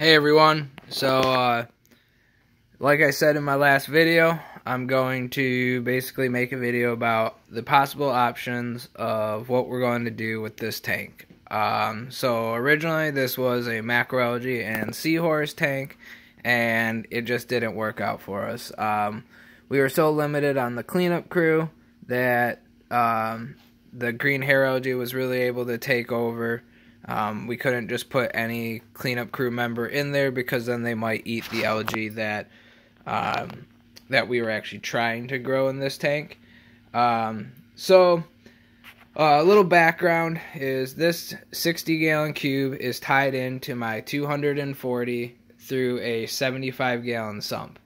Hey everyone, so uh, like I said in my last video, I'm going to basically make a video about the possible options of what we're going to do with this tank. Um, so originally this was a macroalgae and seahorse tank, and it just didn't work out for us. Um, we were so limited on the cleanup crew that um, the green hair algae was really able to take over um, we couldn't just put any cleanup crew member in there because then they might eat the algae that um, that we were actually trying to grow in this tank. Um, so uh, a little background is this 60 gallon cube is tied into my 240 through a 75 gallon sump,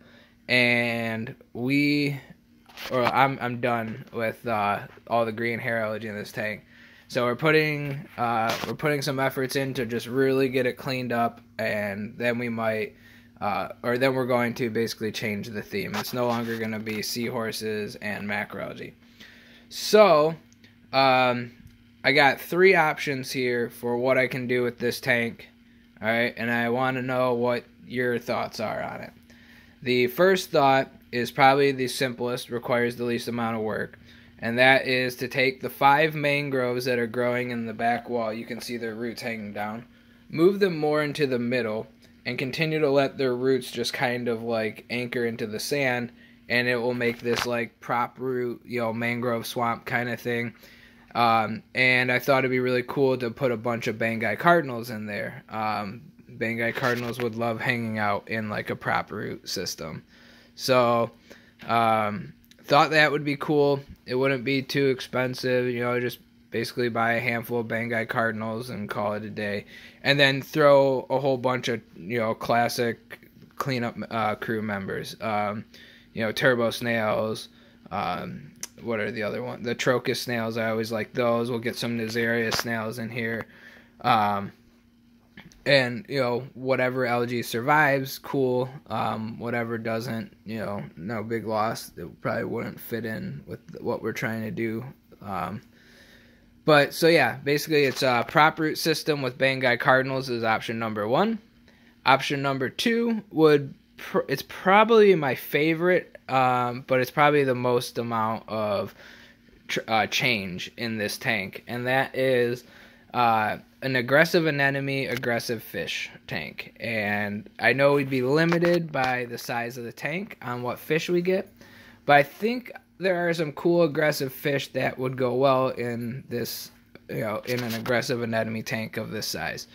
and we or I'm I'm done with uh, all the green hair algae in this tank. So we're putting uh, we're putting some efforts in to just really get it cleaned up, and then we might, uh, or then we're going to basically change the theme. It's no longer going to be seahorses and macroalgae. So, um, I got three options here for what I can do with this tank. All right, and I want to know what your thoughts are on it. The first thought is probably the simplest, requires the least amount of work and that is to take the five mangroves that are growing in the back wall. You can see their roots hanging down. Move them more into the middle and continue to let their roots just kind of like anchor into the sand and it will make this like prop root, you know, mangrove swamp kind of thing. Um, and I thought it'd be really cool to put a bunch of Banggai cardinals in there. Um, Banggai cardinals would love hanging out in like a prop root system. So, um, thought that would be cool. It wouldn't be too expensive, you know, just basically buy a handful of Banggai Cardinals and call it a day. And then throw a whole bunch of, you know, classic cleanup uh, crew members. Um, you know, turbo snails. Um, what are the other ones? The Trochus snails. I always like those. We'll get some Nassarius snails in here. Um, and you know whatever algae survives cool. Um, whatever doesn't you know no big loss. It probably wouldn't fit in with what we're trying to do. Um, but so yeah basically it's a prop root system with Banggai cardinals is option number one. Option number two would pr- it's probably my favorite um, but it's probably the most amount of tr- uh, change in this tank. And that is uh, an aggressive anemone, aggressive fish tank. And I know we'd be limited by the size of the tank on what fish we get, but I think there are some cool aggressive fish that would go well in this, you know, in an aggressive anemone tank of this size.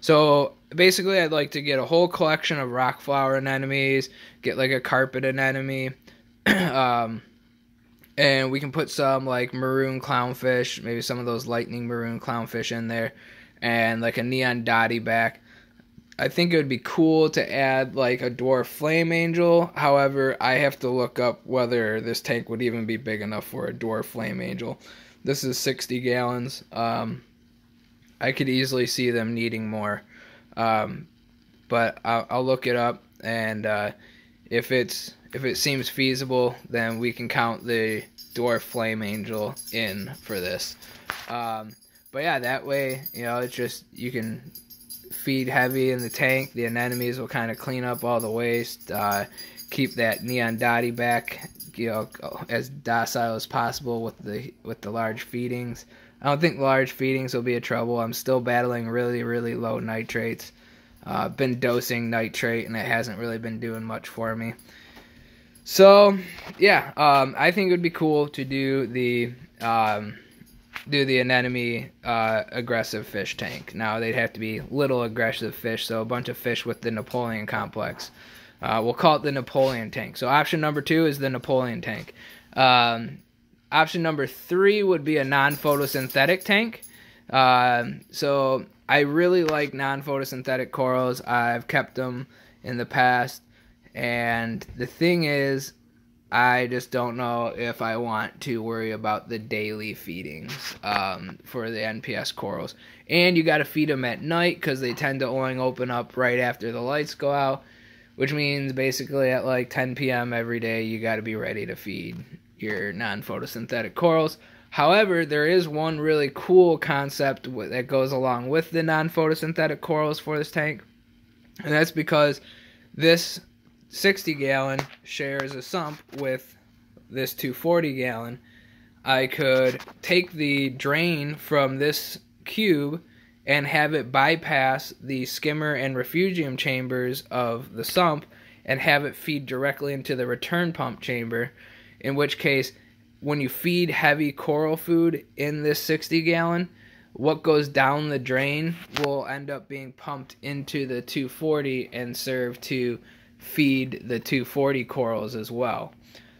So basically, I'd like to get a whole collection of rock flower anemones, get like a carpet anemone. um, and we can put some like maroon clownfish, maybe some of those lightning maroon clownfish in there, and like a neon dotty back. I think it would be cool to add like a dwarf flame angel. However, I have to look up whether this tank would even be big enough for a dwarf flame angel. This is 60 gallons. Um, I could easily see them needing more, um, but I'll, I'll, look it up and uh, if it's if it seems feasible, then we can count the dwarf flame angel in for this. Um, but yeah, that way, you know, it's just you can feed heavy in the tank. The anemones will kind of clean up all the waste, uh, keep that neon dotty back, you know, as docile as possible with the with the large feedings. I don't think large feedings will be a trouble. I'm still battling really, really low nitrates. Uh, been dosing nitrate and it hasn't really been doing much for me. So, yeah, um, I think it would be cool to do the um, do the anemone uh, aggressive fish tank. Now they'd have to be little aggressive fish, so a bunch of fish with the Napoleon complex. Uh, we'll call it the Napoleon tank. So option number two is the Napoleon tank. Um, option number three would be a non-photosynthetic tank. Uh, so I really like non-photosynthetic corals. I've kept them in the past. And the thing is, I just don't know if I want to worry about the daily feedings um, for the NPS corals. And you got to feed them at night because they tend to only open up right after the lights go out, which means basically at like 10 p.m. every day you got to be ready to feed your non photosynthetic corals. However, there is one really cool concept that goes along with the non photosynthetic corals for this tank And that's because this 60 gallon shares a sump with this 240 gallon. I could take the drain from this cube and have it bypass the skimmer and refugium chambers of the sump and have it feed directly into the return pump chamber. In which case, when you feed heavy coral food in this 60 gallon, what goes down the drain will end up being pumped into the 240 and serve to feed the 240 corals as well.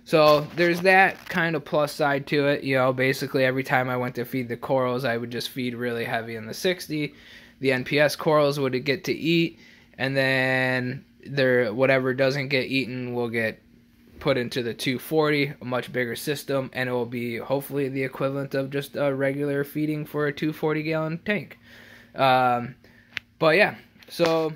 So there's that kind of plus side to it. You know, basically every time I went to feed the corals, I would just feed really heavy in the 60. The NPS corals would get to eat, and then there whatever doesn't get eaten will get put into the 240, a much bigger system, and it will be hopefully the equivalent of just a regular feeding for a 240 gallon tank. Um, but yeah, so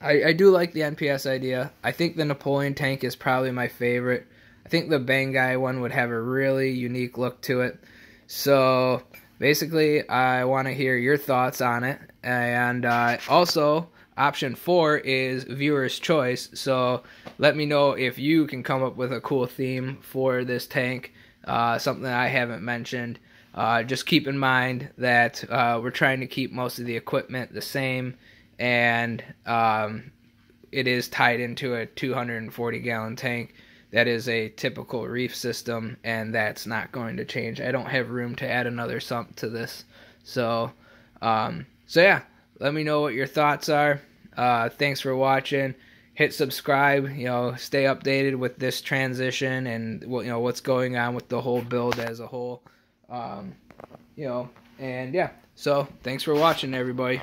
I, I do like the NPS idea. I think the Napoleon tank is probably my favorite. I think the Banggai one would have a really unique look to it. So basically, I want to hear your thoughts on it. And uh, also, option four is viewer's choice. So let me know if you can come up with a cool theme for this tank, uh, something I haven't mentioned. Uh, just keep in mind that uh, we're trying to keep most of the equipment the same and um, it is tied into a 240 gallon tank that is a typical reef system and that's not going to change. I don't have room to add another sump to this. So um, so yeah let me know what your thoughts are. Uh, thanks for watching. Hit subscribe you know stay updated with this transition and you know what's going on with the whole build as a whole. Um, you know and yeah so thanks for watching everybody